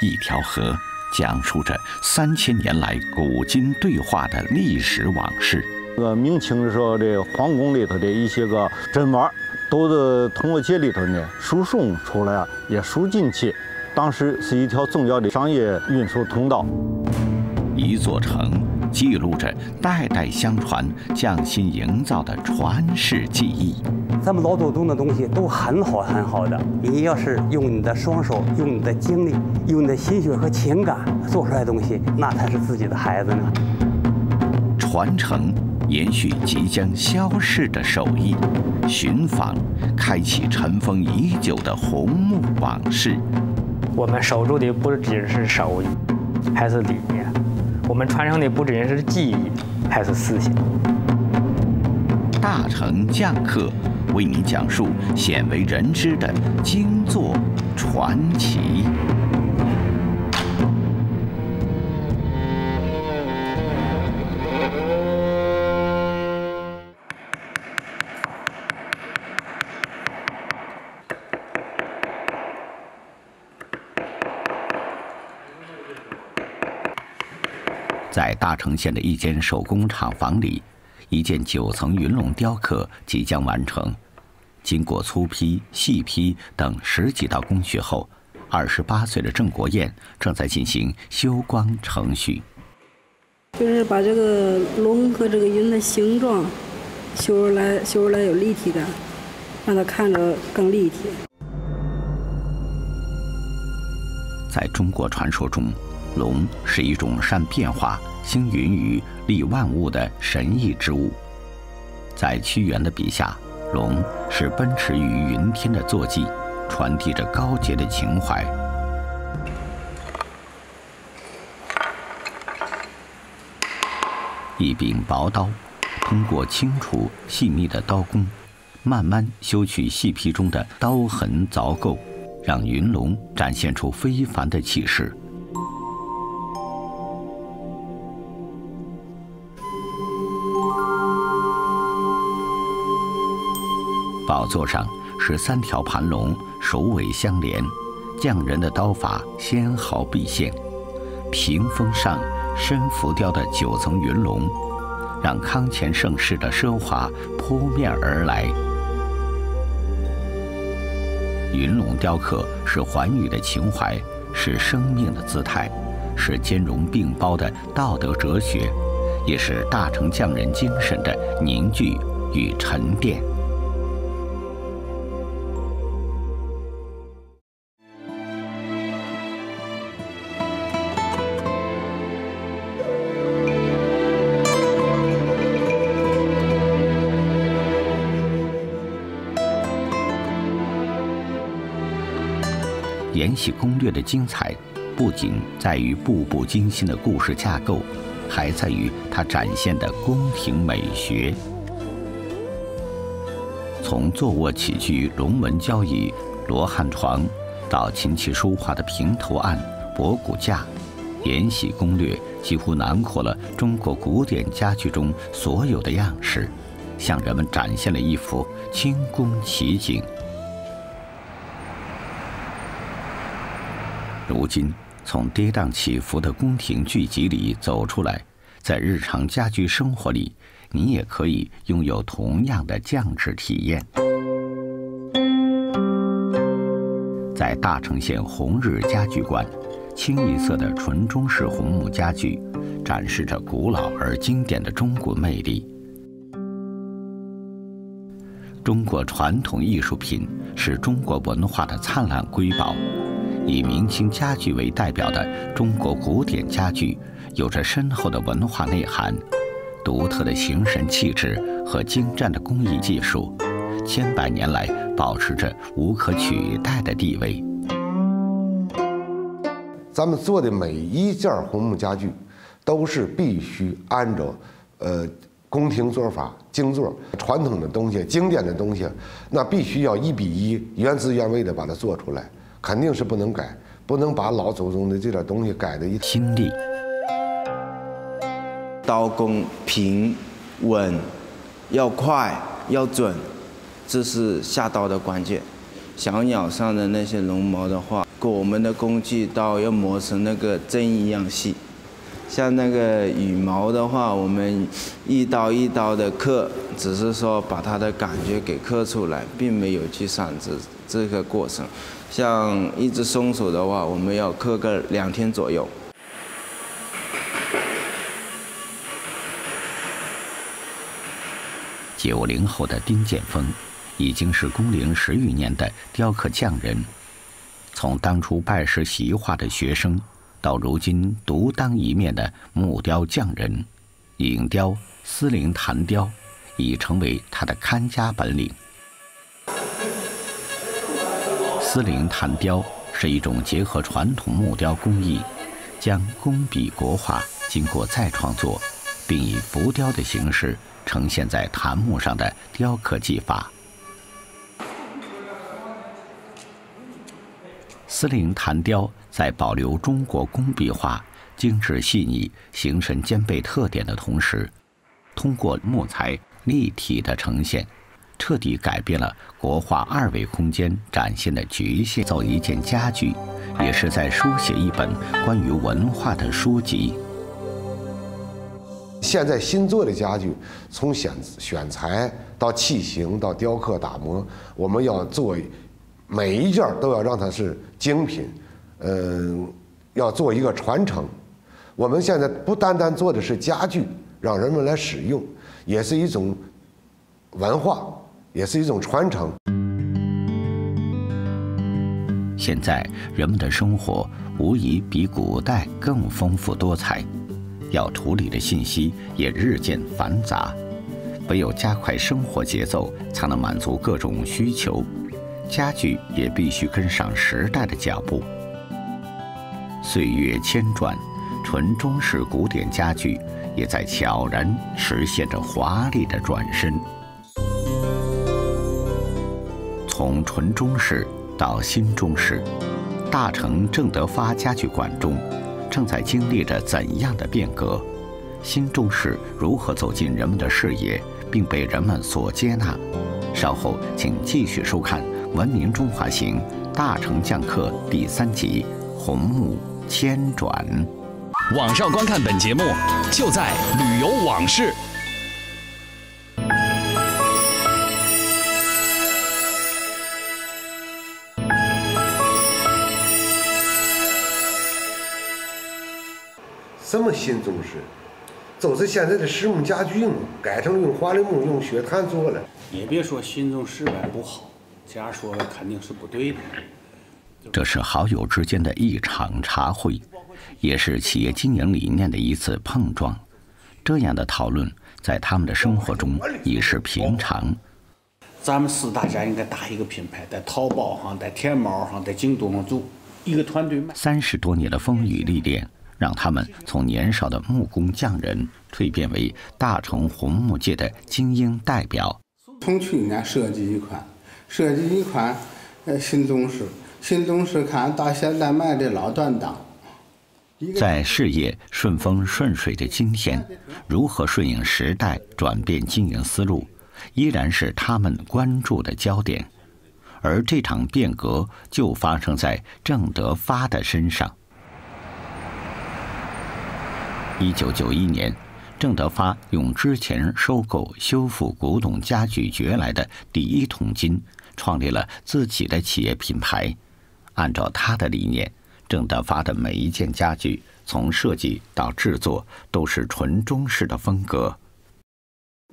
一条河，讲述着三千年来古今对话的历史往事。呃，明清的时候，这皇宫里头的一些个珍玩，都是通过这里头呢输送出来，也输进去。当时是一条重要的商业运输通道。一座城记录着代代相传匠心营造的传世技艺。咱们老祖宗的东西都很好很好的，你要是用你的双手、用你的精力、用你的心血和情感做出来的东西，那才是自己的孩子呢。传承。延续即将消逝的手艺，寻访，开启尘封已久的红木往事。我们守住的不只是手艺，还是理念；我们传承的不只是技艺，还是思想。大成匠客为您讲述鲜为人知的精作传奇。城县的一间手工厂房里，一件九层云龙雕刻即将完成。经过粗坯、细坯等十几道工序后，二十八岁的郑国艳正在进行修光程序。就是把这个龙和这个云的形状修出来，修出来有立体感，让它看着更立体。在中国传说中。龙是一种善变化、兴云雨、利万物的神异之物。在屈原的笔下，龙是奔驰于云天的坐骑，传递着高洁的情怀。一柄薄刀，通过清楚细密的刀工，慢慢修去细皮中的刀痕凿垢，让云龙展现出非凡的气势。宝座上是三条盘龙，首尾相连，匠人的刀法纤毫毕现。屏风上深浮雕的九层云龙，让康乾盛世的奢华扑面而来。云龙雕刻是寰宇的情怀，是生命的姿态，是兼容并包的道德哲学，也是大成匠人精神的凝聚与沉淀。《延禧攻略》的精彩，不仅在于步步惊心的故事架构，还在于它展现的宫廷美学。从坐卧起居、龙门交椅、罗汉床，到琴棋书画的平头案、博古架，《延禧攻略》几乎囊括了中国古典家具中所有的样式，向人们展现了一幅清宫奇景。如今，从跌宕起伏的宫廷剧集里走出来，在日常家居生活里，你也可以拥有同样的匠制体验。在大城县红日家具馆，清一色的纯中式红木家具，展示着古老而经典的中国魅力。中国传统艺术品是中国文化的灿烂瑰宝。以明清家具为代表的中国古典家具，有着深厚的文化内涵、独特的形神气质和精湛的工艺技术，千百年来保持着无可取代的地位。咱们做的每一件红木家具，都是必须按照呃宫廷做法精做，传统的东西、经典的东西，那必须要一比一、原汁原味的把它做出来。肯定是不能改，不能把老祖宗的这点东西改的一心力。刀工平稳，要快要准，这是下刀的关键。小鸟上的那些绒毛的话，我们的工具刀要磨成那个针一样细。像那个羽毛的话，我们一刀一刀的刻，只是说把它的感觉给刻出来，并没有去 sản 这这个过程。像一只松鼠的话，我们要刻个两天左右。九零后的丁建峰，已经是工龄十余年的雕刻匠人，从当初拜师习画的学生。到如今独当一面的木雕匠人，影雕、丝灵弹雕，已成为他的看家本领。丝灵弹雕是一种结合传统木雕工艺，将工笔国画经过再创作，并以浮雕的形式呈现在檀木上的雕刻技法。丝灵弹雕。在保留中国工笔画精致细腻、形神兼备特点的同时，通过木材立体的呈现，彻底改变了国画二维空间展现的局限。造一件家具，也是在书写一本关于文化的书籍。现在新做的家具，从选选材到器型到雕刻打磨，我们要做每一件都要让它是精品。嗯，要做一个传承。我们现在不单单做的是家具，让人们来使用，也是一种文化，也是一种传承。现在人们的生活无疑比古代更丰富多彩，要处理的信息也日渐繁杂，唯有加快生活节奏，才能满足各种需求。家具也必须跟上时代的脚步。岁月千转，纯中式古典家具也在悄然实现着华丽的转身。从纯中式到新中式，大成正德发家具馆中正在经历着怎样的变革？新中式如何走进人们的视野，并被人们所接纳？稍后请继续收看《文明中华行·大成匠客》第三集《红木》。千转，网上观看本节目，就在旅游网事。什么新中式？就是现在的实木家具嘛，改成用花梨木、用雪檀做了。也别说新中式外不好，这样说肯定是不对的。这是好友之间的一场茶会，也是企业经营理念的一次碰撞。这样的讨论在他们的生活中已是平常。咱们四大家应该打一个品牌，在淘宝上、在天猫上、在京东上做一个团队卖。三十多年的风雨历练，让他们从年少的木工匠人蜕变为大成红木界的精英代表。从去年设计一款，设计一款呃新中式。新中式看到现在卖的老断档。在事业顺风顺水的今天，如何顺应时代转变经营思路，依然是他们关注的焦点。而这场变革就发生在郑德发的身上。一九九一年，郑德发用之前收购修复古董家具掘来的第一桶金，创立了自己的企业品牌。按照他的理念，郑德发的每一件家具，从设计到制作都是纯中式的风格，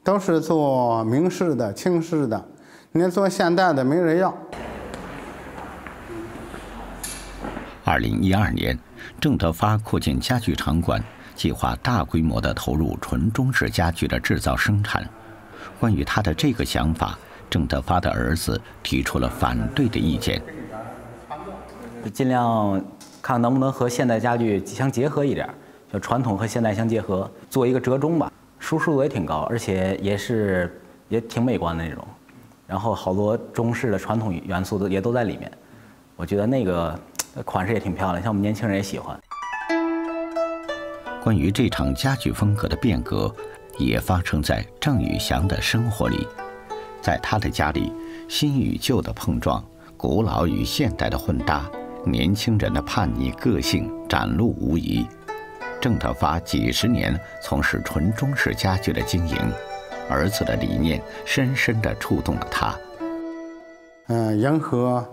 都是做明式的、清式的，你做现代的没人要。二零一二年，郑德发扩建家具场馆，计划大规模的投入纯中式家具的制造生产。关于他的这个想法，郑德发的儿子提出了反对的意见。尽量看能不能和现代家具相结合一点，就传统和现代相结合，做一个折中吧。舒适度也挺高，而且也是也挺美观的那种。然后好多中式的传统元素都也都在里面。我觉得那个款式也挺漂亮，像我们年轻人也喜欢。关于这场家具风格的变革，也发生在郑宇翔的生活里。在他的家里，新与旧的碰撞，古老与现代的混搭。年轻人的叛逆个性展露无遗。郑德发几十年从事纯中式家具的经营，儿子的理念深深地触动了他。嗯，迎合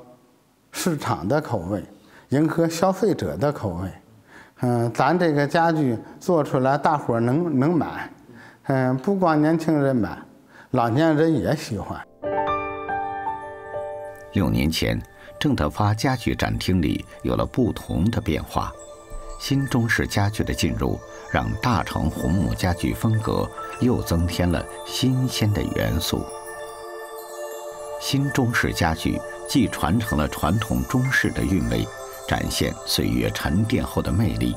市场的口味，迎合消费者的口味。嗯，咱这个家具做出来，大伙儿能能买。嗯，不光年轻人买，老年人也喜欢。六年前，郑德发家具展厅里有了不同的变化。新中式家具的进入，让大成红木家具风格又增添了新鲜的元素。新中式家具既传承了传统中式的韵味，展现岁月沉淀后的魅力，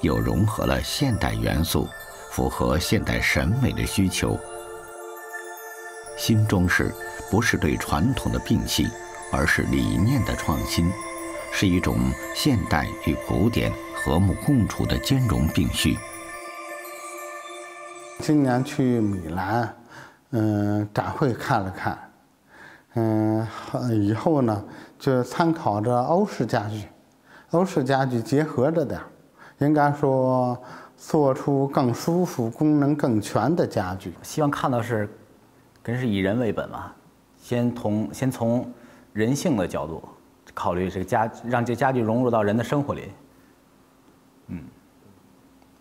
又融合了现代元素，符合现代审美的需求。新中式不是对传统的摒弃，而是理念的创新，是一种现代与古典。和睦共处的兼容并蓄。今年去米兰，嗯，展会看了看，嗯，以后呢就参考着欧式家具，欧式家具结合着点应该说做出更舒服、功能更全的家具。希望看到是，真是以人为本嘛，先从先从人性的角度考虑这个家，让这家具融入到人的生活里。嗯，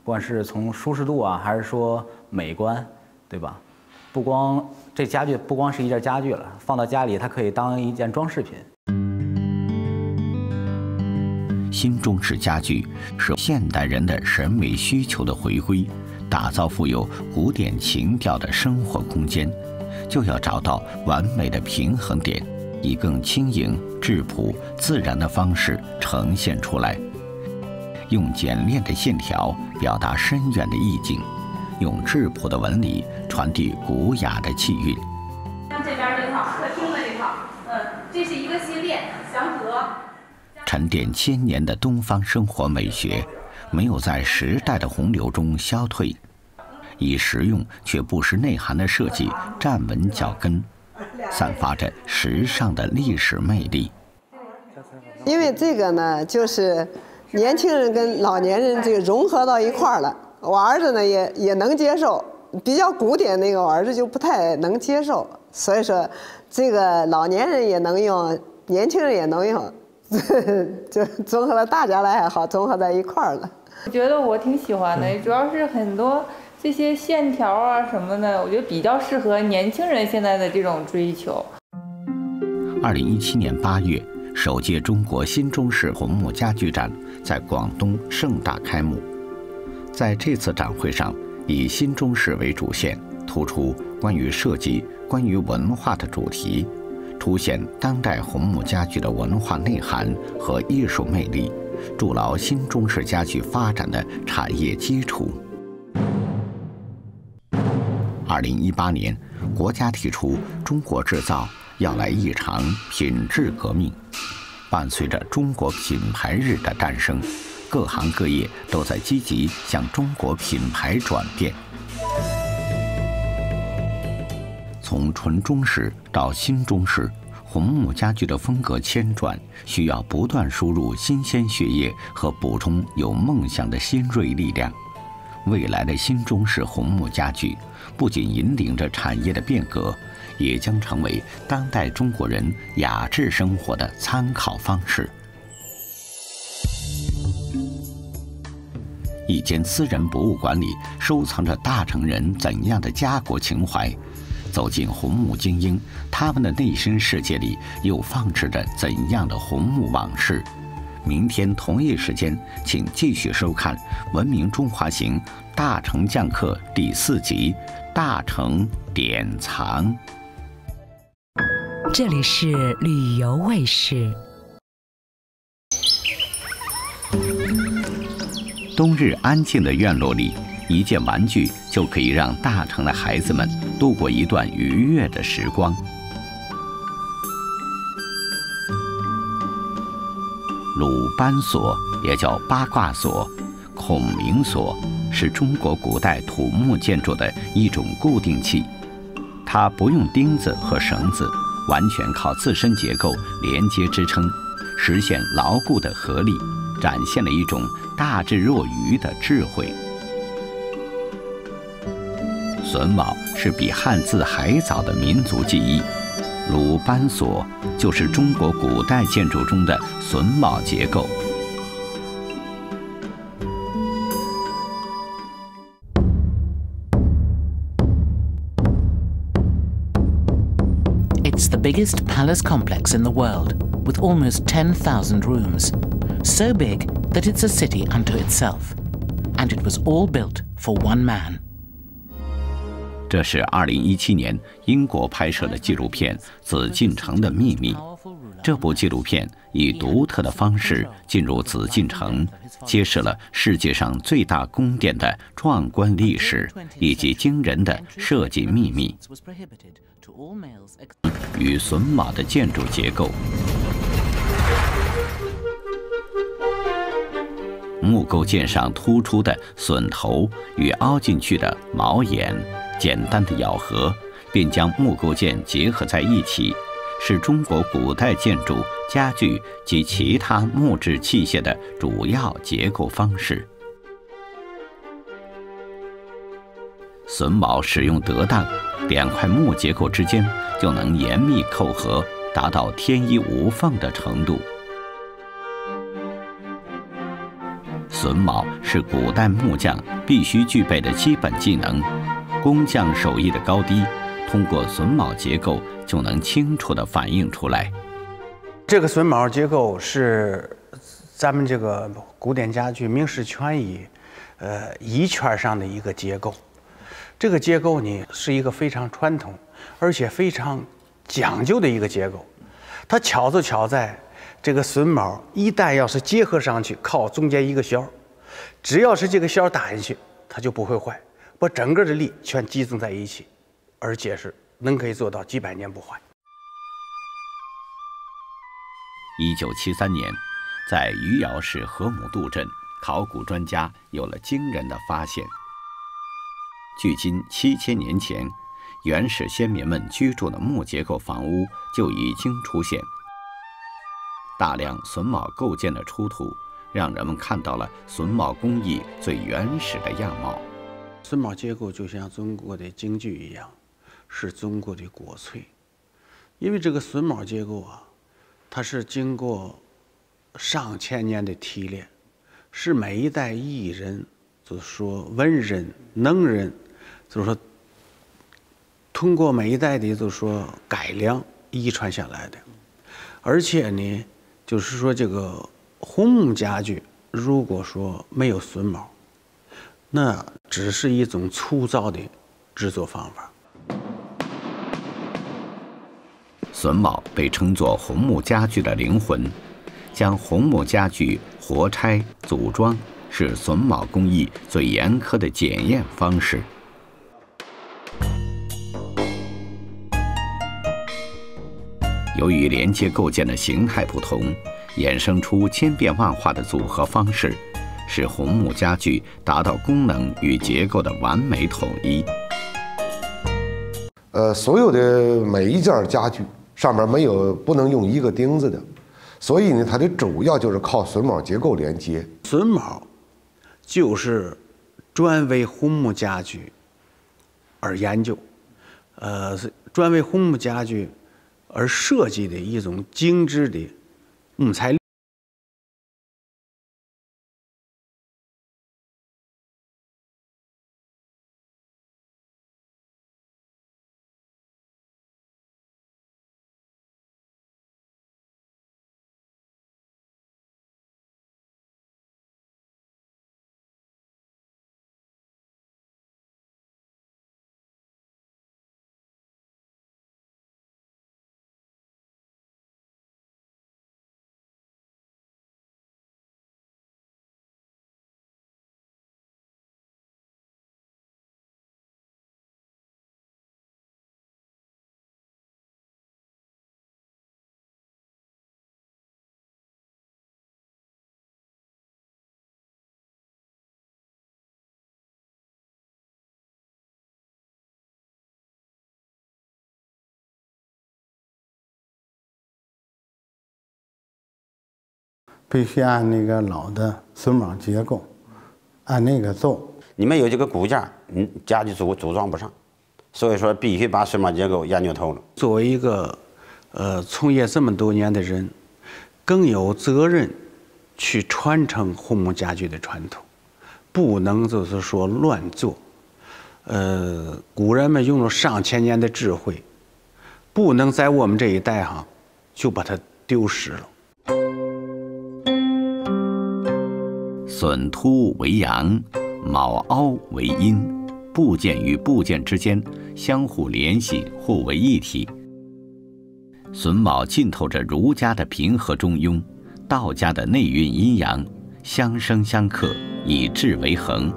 不管是从舒适度啊，还是说美观，对吧？不光这家具不光是一件家具了，放到家里它可以当一件装饰品。新中式家具是现代人的审美需求的回归，打造富有古典情调的生活空间，就要找到完美的平衡点，以更轻盈、质朴、自然的方式呈现出来。用简练的线条表达深远的意境，用质朴的纹理传递古雅的气韵。像这边这套客厅的这套，嗯，这是一个系列，祥和。沉淀千年的东方生活美学，没有在时代的洪流中消退，以实用却不失内涵的设计站稳脚跟，散发着时尚的历史魅力。因为这个呢，就是。年轻人跟老年人这个融合到一块儿了，我儿子呢也也能接受，比较古典那个我儿子就不太能接受，所以说这个老年人也能用，年轻人也能用，就综合了大家的爱好，综合在一块儿了。我觉得我挺喜欢的，主要是很多这些线条啊什么的，我觉得比较适合年轻人现在的这种追求。二零一七年八月。首届中国新中式红木家具展在广东盛大开幕。在这次展会上，以新中式为主线，突出关于设计、关于文化的主题，凸显当代红木家具的文化内涵和艺术魅力，筑牢新中式家具发展的产业基础。二零一八年，国家提出“中国制造”。要来一场品质革命，伴随着中国品牌日的诞生，各行各业都在积极向中国品牌转变。从纯中式到新中式，红木家具的风格迁转，需要不断输入新鲜血液和补充有梦想的新锐力量。未来的新中式红木家具，不仅引领着产业的变革。也将成为当代中国人雅致生活的参考方式。一间私人博物馆里收藏着大成人怎样的家国情怀？走进红木精英，他们的内心世界里又放置着怎样的红木往事？明天同一时间，请继续收看《文明中华行》大成匠客第四集《大成典藏》。这里是旅游卫视。冬日安静的院落里，一件玩具就可以让大城的孩子们度过一段愉悦的时光。鲁班锁也叫八卦锁、孔明锁，是中国古代土木建筑的一种固定器，它不用钉子和绳子。完全靠自身结构连接支撑，实现牢固的合力，展现了一种大智若愚的智慧。榫卯是比汉字还早的民族技艺，鲁班锁就是中国古代建筑中的榫卯结构。It's the biggest palace complex in the world, with almost 10,000 rooms. So big that it's a city unto itself. And it was all built for one man. 这是2017年英国拍摄的纪录片《紫禁城的秘密》。这部纪录片以独特的方式进入紫禁城，揭示了世界上最大宫殿的壮观历史以及惊人的设计秘密。与榫卯的建筑结构，木构件上突出的榫头与凹进去的卯眼，简单的咬合，并将木构件结合在一起，是中国古代建筑、家具及其他木质器械的主要结构方式。榫卯使用得当，两块木结构之间就能严密扣合，达到天衣无缝的程度。榫卯是古代木匠必须具备的基本技能，工匠手艺的高低，通过榫卯结构就能清楚地反映出来。这个榫卯结构是咱们这个古典家具名式全椅，呃，一圈上的一个结构。这个结构呢，是一个非常传统，而且非常讲究的一个结构。它巧就巧在，这个榫卯一旦要是结合上去，靠中间一个销，只要是这个销打进去，它就不会坏，把整个的力全集中在一起，而且是能可以做到几百年不坏。一九七三年，在余姚市河姆渡镇，考古专家有了惊人的发现。距今七千年前，原始先民们居住的木结构房屋就已经出现。大量榫卯构件的出土，让人们看到了榫卯工艺最原始的样貌。榫卯结构就像中国的京剧一样，是中国的国粹。因为这个榫卯结构啊，它是经过上千年的提炼，是每一代艺人，就是说文人、能人。就是说，通过每一代的，就是说改良遗传下来的，而且呢，就是说这个红木家具，如果说没有榫卯，那只是一种粗糙的制作方法。榫卯被称作红木家具的灵魂，将红木家具活拆组装，是榫卯工艺最严苛的检验方式。由于连接构件的形态不同，衍生出千变万化的组合方式，使红木家具达到功能与结构的完美统一。呃，所有的每一件家具上面没有不能用一个钉子的，所以呢，它的主要就是靠榫卯结构连接。榫卯就是专为红木家具而研究，呃，专为红木家具。而设计的一种精致的木材。必须按那个老的榫卯结构，按那个做。你们有这个骨架，你，家具组组装不上，所以说必须把榫卯结构研究透了。作为一个，呃，从业这么多年的人，更有责任去传承红木家具的传统，不能就是说乱做。呃，古人们用了上千年的智慧，不能在我们这一代哈就把它丢失了。榫凸为阳。卯凹为阴，部件与部件之间相互联系，互为一体。榫卯浸透着儒家的平和中庸，道家的内蕴阴阳，相生相克，以质为衡。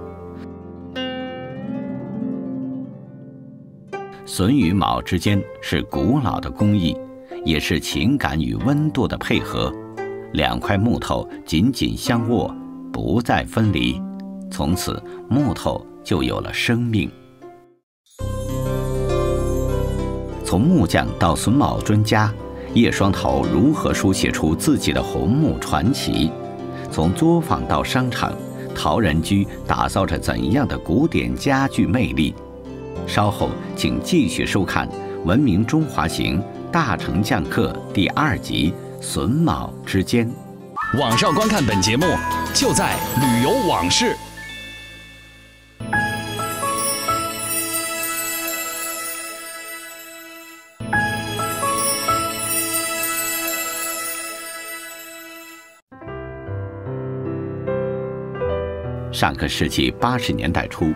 榫与卯之间是古老的工艺，也是情感与温度的配合。两块木头紧紧相握，不再分离。从此，木头就有了生命。从木匠到榫卯专家，叶双桃如何书写出自己的红木传奇？从作坊到商场，陶然居打造着怎样的古典家具魅力？稍后，请继续收看《文明中华行·大成匠客》第二集《榫卯之间》。网上观看本节目，就在旅游往事。上个世纪八十年代初，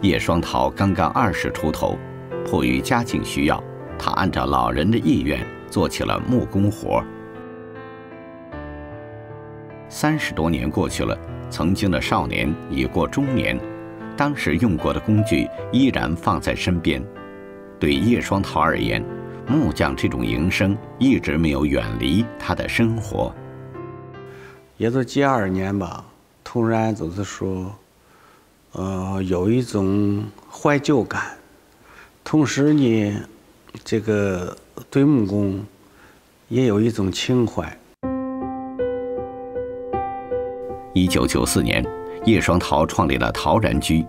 叶双桃刚刚二十出头，迫于家境需要，他按照老人的意愿做起了木工活。三十多年过去了，曾经的少年已过中年，当时用过的工具依然放在身边。对叶双桃而言，木匠这种营生一直没有远离他的生活。也就几二年吧。突然就是说，呃，有一种怀旧感，同时呢，这个对木工也有一种情怀。一九九四年，叶双桃创立了陶然居。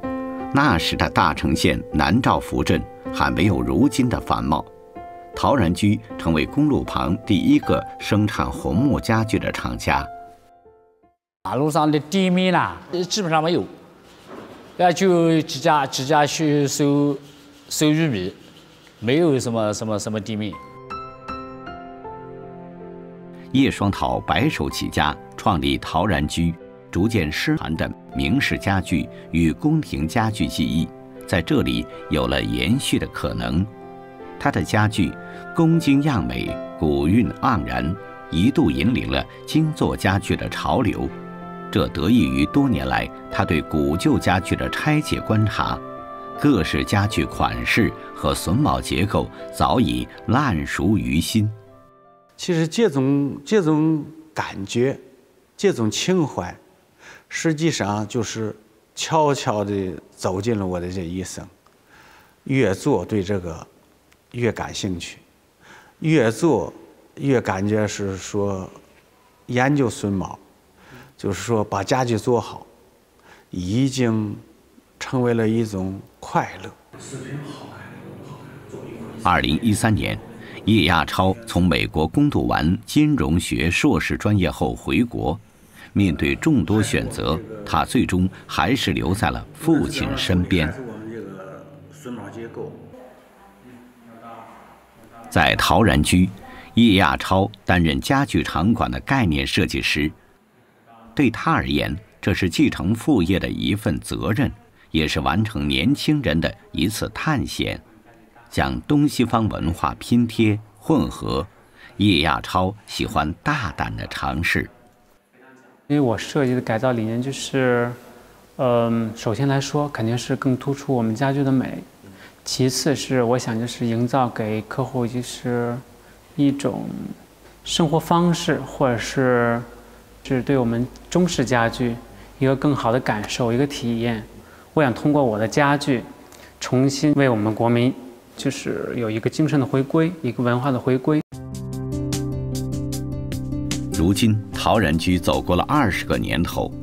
那时的大城县南诏府镇还没有如今的繁茂，陶然居成为公路旁第一个生产红木家具的厂家。马路上的店面啦，基本上没有，那就几家几家去收收玉米，没有什么什么什么店面。叶双桃白手起家，创立陶然居，逐渐失传的明式家具与宫廷家具技艺，在这里有了延续的可能。他的家具工精样美，古韵盎然，一度引领了精作家具的潮流。这得益于多年来他对古旧家具的拆解观察，各式家具款式和榫卯结构早已烂熟于心。其实这种这种感觉，这种情怀，实际上就是悄悄地走进了我的这一生。越做对这个越感兴趣，越做越感觉是说研究榫卯。就是说，把家具做好，已经成为了一种快乐。二零一三年，叶亚超从美国攻读完金融学硕士专业后回国，面对众多选择，他最终还是留在了父亲身边。在陶然居，叶亚超担任家具场馆的概念设计师。对他而言，这是继承父业的一份责任，也是完成年轻人的一次探险，将东西方文化拼贴混合。叶亚超喜欢大胆的尝试。因为我设计的改造理念就是，嗯，首先来说肯定是更突出我们家具的美，其次是我想就是营造给客户就是一种生活方式，或者是。是对我们中式家具一个更好的感受，一个体验。我想通过我的家具，重新为我们国民，就是有一个精神的回归，一个文化的回归。如今，陶然居走过了二十个年头，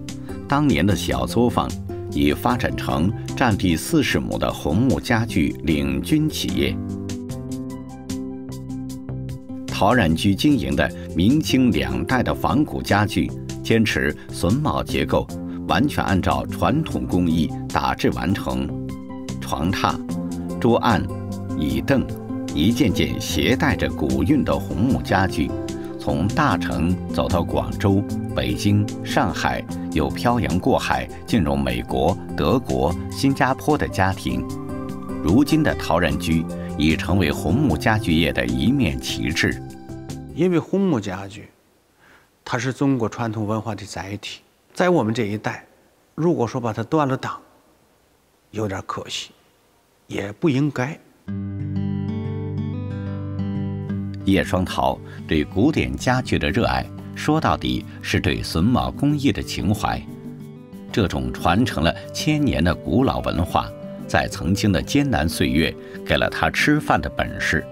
当年的小作坊已发展成占地四十亩的红木家具领军企业。陶然居经营的明清两代的仿古家具，坚持榫卯结构，完全按照传统工艺打制完成，床榻、桌案、椅凳。一件件携带着古韵的红木家具，从大城走到广州、北京、上海，又漂洋过海进入美国、德国、新加坡的家庭。如今的陶然居已成为红木家具业的一面旗帜。因为红木家具，它是中国传统文化的载体，在我们这一代，如果说把它断了档，有点可惜，也不应该。叶双桃对古典家具的热爱，说到底是对榫卯工艺的情怀。这种传承了千年的古老文化，在曾经的艰难岁月给了他吃饭的本事，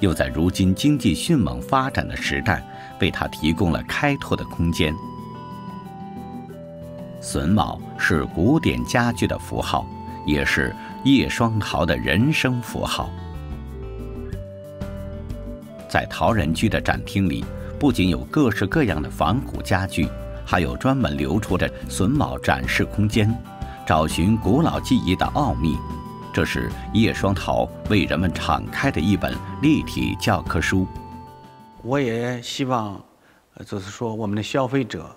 又在如今经济迅猛发展的时代，为他提供了开拓的空间。榫卯是古典家具的符号，也是叶双桃的人生符号。在陶然居的展厅里，不仅有各式各样的仿古家具，还有专门留出的榫卯展示空间，找寻古老技艺的奥秘。这是叶双桃为人们敞开的一本立体教科书。我也希望，就是说我们的消费者，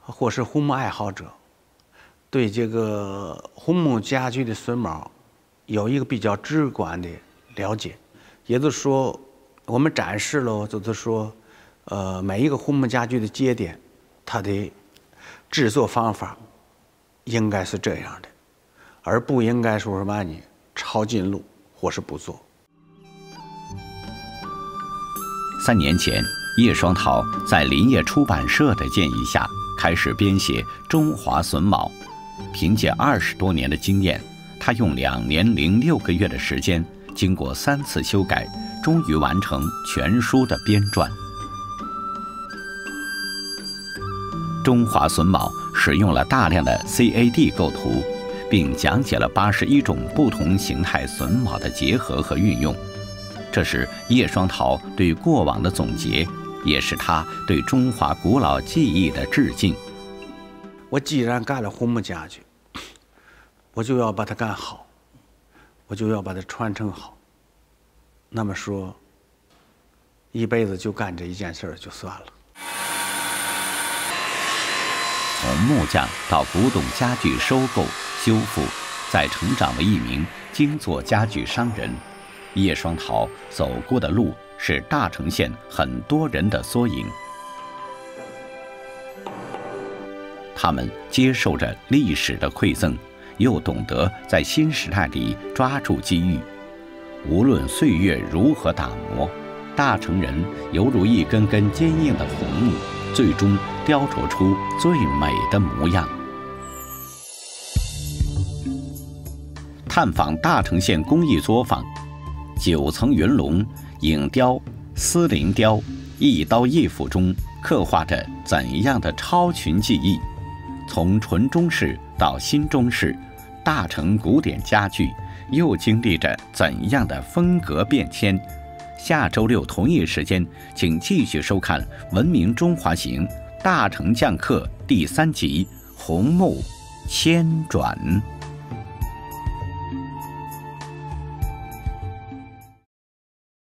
或是红木爱好者，对这个红木家具的榫卯有一个比较直观的了解，也就是说。我们展示了，就是说，呃，每一个红木家具的节点，它的制作方法应该是这样的，而不应该说什么呢？抄近路或是不做。三年前，叶双桃在林业出版社的建议下，开始编写《中华榫卯》。凭借二十多年的经验，他用两年零六个月的时间，经过三次修改。终于完成全书的编撰。中华榫卯使用了大量的 CAD 构图，并讲解了八十一种不同形态榫卯的结合和运用。这是叶双桃对过往的总结，也是他对中华古老技艺的致敬。我既然干了红木家具，我就要把它干好，我就要把它传承好。那么说，一辈子就干这一件事儿就算了。从木匠到古董家具收购、修复，再成长为一名精作家具商人，叶双桃走过的路是大城县很多人的缩影。他们接受着历史的馈赠，又懂得在新时代里抓住机遇。无论岁月如何打磨，大成人犹如一根根坚硬的红木，最终雕琢出最美的模样。探访大成县工艺作坊，九层云龙、影雕、丝鳞雕，一刀一斧中刻画着怎样的超群技艺？从纯中式到新中式，大成古典家具。又经历着怎样的风格变迁？下周六同一时间，请继续收看《文明中华行·大成降客》第三集《红木千转》。